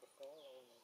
Coca-Cola ou não?